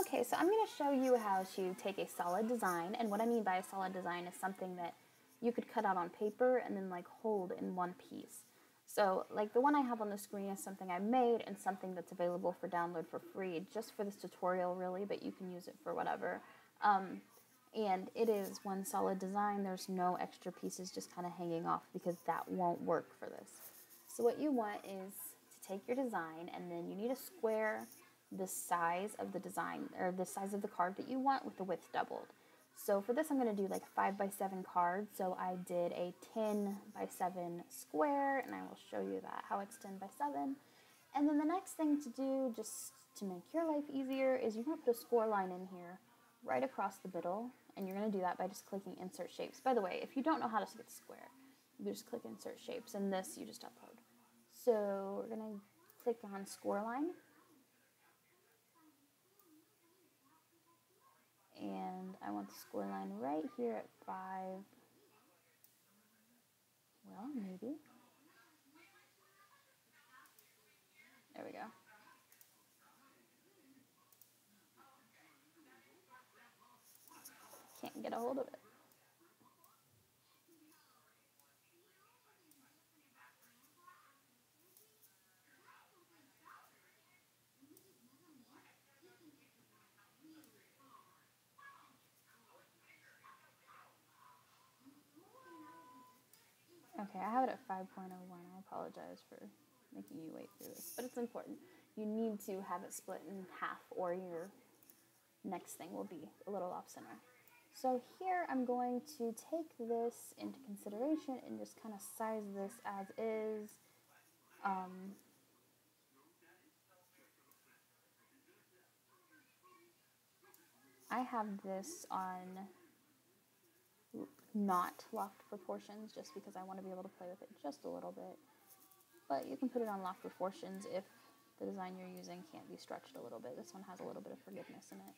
Okay, so I'm going to show you how to take a solid design, and what I mean by a solid design is something that you could cut out on paper and then like hold in one piece. So like the one I have on the screen is something I made and something that's available for download for free just for this tutorial really, but you can use it for whatever. Um, and it is one solid design. There's no extra pieces just kind of hanging off because that won't work for this. So what you want is to take your design and then you need a square the size of the design or the size of the card that you want with the width doubled. So for this I'm going to do like a 5 by 7 card. So I did a 10 by 7 square and I will show you that how it's 10 by 7. And then the next thing to do just to make your life easier is you're going to put a score line in here right across the middle and you're going to do that by just clicking insert shapes. By the way, if you don't know how to get square, you just click insert shapes and this you just upload. So we're going to click on score line and I want the score line right here at 5. Well, maybe. There we go. Can't get a hold of it. Okay, I have it at 5.01. I apologize for making you wait through this, but it's important. You need to have it split in half or your next thing will be a little off center. So here I'm going to take this into consideration and just kind of size this as is. Um, I have this on not locked proportions just because I want to be able to play with it just a little bit. But you can put it on locked proportions if the design you're using can't be stretched a little bit. This one has a little bit of forgiveness in it.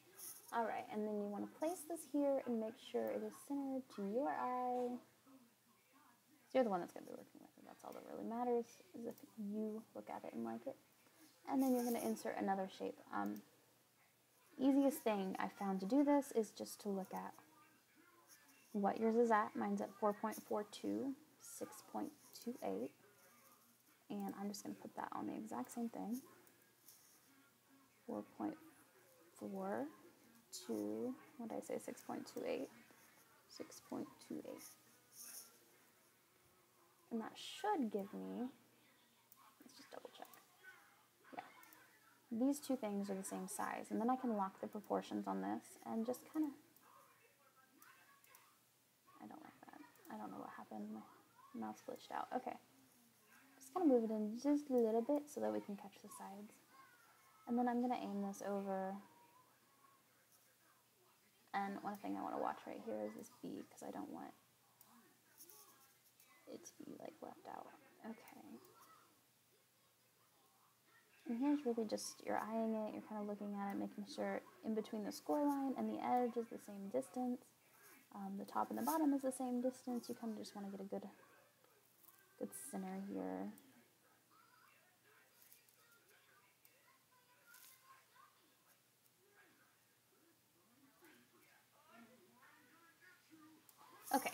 All right, and then you want to place this here and make sure it is centered to your eye. So you're the one that's going to be working with it. That's all that really matters is if you look at it and like it. And then you're going to insert another shape. Um, easiest thing I found to do this is just to look at what yours is at. Mine's at 4.42, 6.28. And I'm just going to put that on the exact same thing. 4.42, what did I say, 6.28? 6.28. And that should give me, let's just double check. Yeah. These two things are the same size. And then I can lock the proportions on this and just kind of I don't know what happened. My mouse glitched out. Okay. Just kind of move it in just a little bit so that we can catch the sides. And then I'm going to aim this over. And one thing I want to watch right here is this B because I don't want it to be like left out. Okay. And here's really just, you're eyeing it, you're kind of looking at it, making sure in between the score line and the edge is the same distance. Um, the top and the bottom is the same distance. You kind of just want to get a good, good center here. Okay.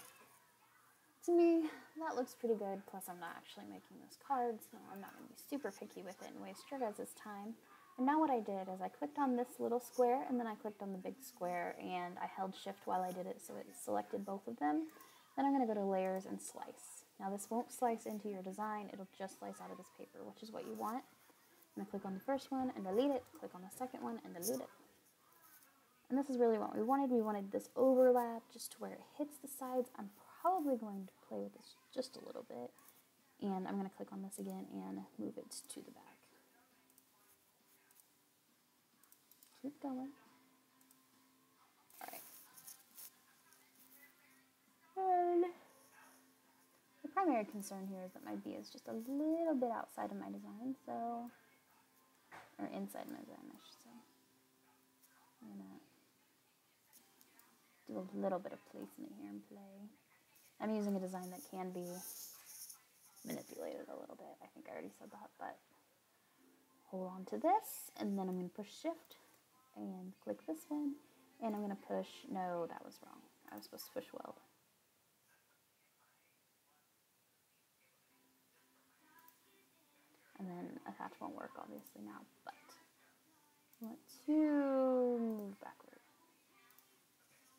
To me, that looks pretty good. Plus, I'm not actually making those cards, so I'm not going to be super picky with it and waste your guys' time. And now what I did is I clicked on this little square and then I clicked on the big square and I held shift while I did it so it selected both of them. Then I'm going to go to layers and slice. Now this won't slice into your design, it'll just slice out of this paper, which is what you want. I'm going to click on the first one and delete it, click on the second one and delete it. And this is really what we wanted. We wanted this overlap just to where it hits the sides. I'm probably going to play with this just a little bit. And I'm going to click on this again and move it to the back. Keep going. Alright. And the primary concern here is that my B is just a little bit outside of my design, so, or inside my design, I should say. I'm gonna do a little bit of placement here and play. I'm using a design that can be manipulated a little bit. I think I already said that, but hold on to this, and then I'm going to push shift and click this one, and I'm going to push, no, that was wrong. I was supposed to push weld. And then attach won't work obviously now, but I want to move backward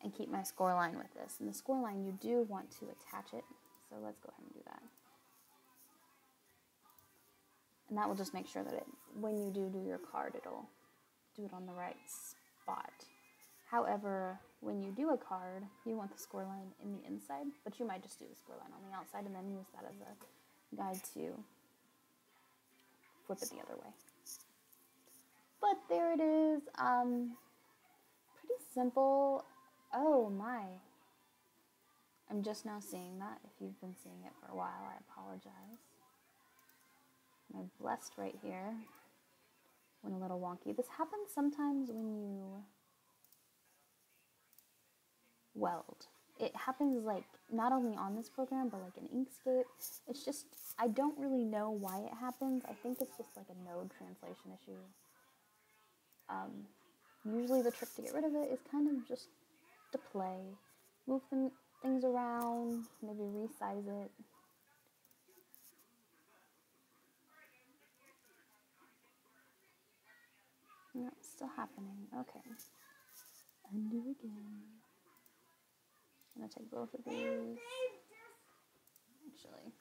and keep my score line with this. And the score line, you do want to attach it, so let's go ahead and do that. And that will just make sure that it, when you do do your card, it'll do it on the right spot. However, when you do a card, you want the score line in the inside, but you might just do the score line on the outside and then use that as a guide to flip it the other way. But there it is. Um, pretty simple. Oh my. I'm just now seeing that. If you've been seeing it for a while, I apologize. My blessed right here went a little wonky. This happens sometimes when you weld. It happens like not only on this program, but like in Inkscape. It's just, I don't really know why it happens. I think it's just like a node translation issue. Um, usually the trick to get rid of it is kind of just to play. Move them, things around, maybe resize it. No, it's still happening. Okay. Undo again. I'm gonna take both of these. Actually.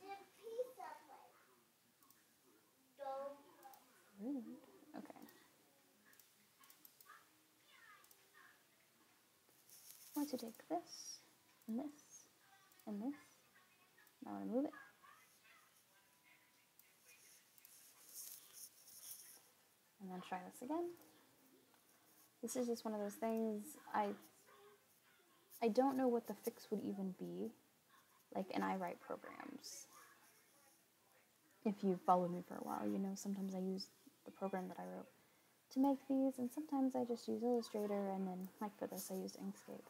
Rude. Okay. I want to take this, and this, and this. Now I want to move it. And then try this again. This is just one of those things I I don't know what the fix would even be. Like and I write programs. If you've followed me for a while, you know sometimes I use the program that I wrote to make these and sometimes I just use Illustrator and then like for this I used Inkscape.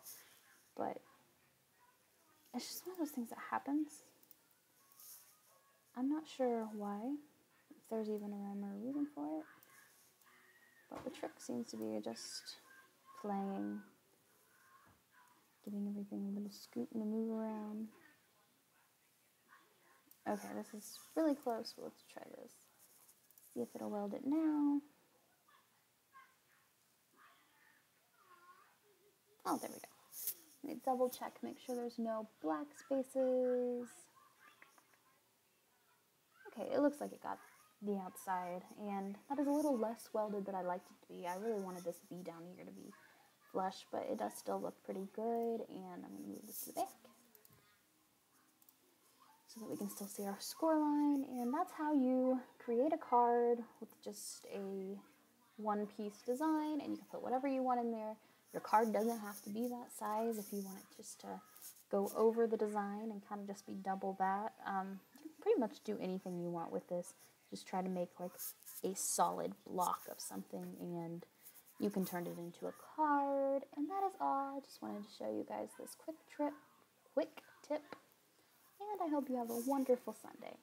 But it's just one of those things that happens. I'm not sure why, if there's even a rhyme or a reason for it. But the trick seems to be just playing, giving everything a little scoot and a move around. Okay, this is really close, let's try this. See if it'll weld it now. Oh, there we go. Let me double check, make sure there's no black spaces. Okay, it looks like it got the outside, and that is a little less welded than I liked it to be. I really wanted this V down here to be flush, but it does still look pretty good, and I'm going to move this to the back so that we can still see our score line, and that's how you create a card with just a one-piece design, and you can put whatever you want in there. Your card doesn't have to be that size if you want it just to go over the design and kind of just be double that. Um, you can pretty much do anything you want with this just try to make like a solid block of something and you can turn it into a card. And that is all. I just wanted to show you guys this quick trip quick tip. And i hope you have a wonderful sunday